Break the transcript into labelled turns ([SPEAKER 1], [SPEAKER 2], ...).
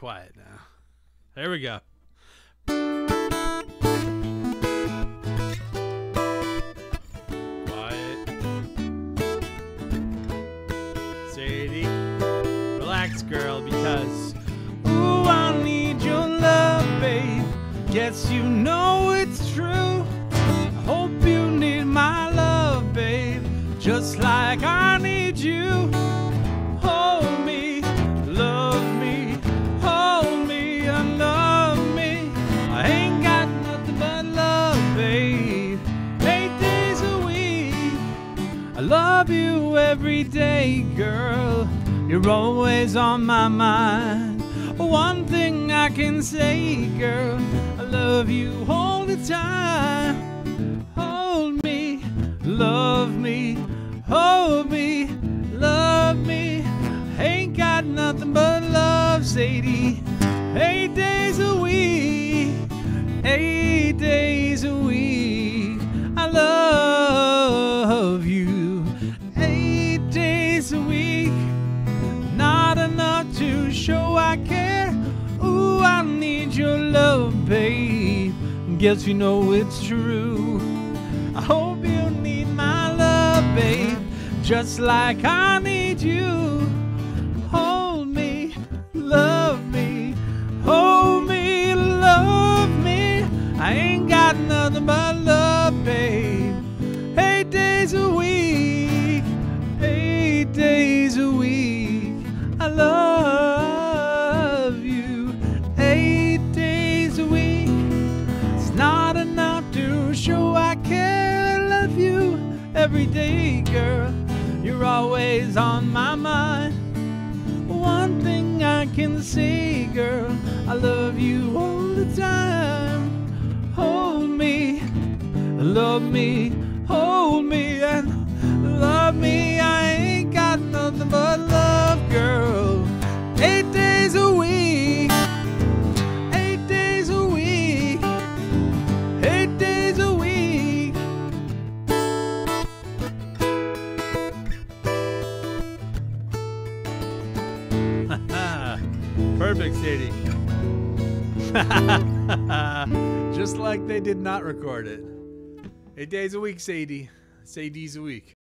[SPEAKER 1] quiet now. There we go. Quiet. Sadie, relax, girl, because ooh, I need your love, babe. Guess you know it's true. I hope you need my love, babe, just like I need you. I love you every day, girl. You're always on my mind. One thing I can say, girl, I love you all the time. Hold me, love me, hold me, love me. Ain't got nothing but love, Sadie. Eight days a week, eight babe. Guess you know it's true. I hope you need my love, babe, just like I need you. Hold me, love me, hold me, love me. I ain't got nothing but love, every day, girl. You're always on my mind. One thing I can say, girl, I love you all the time. Hold me, love me, hold me, and Perfect, Sadie. Just like they did not record it. Eight days a week, Sadie. Sadie's a week.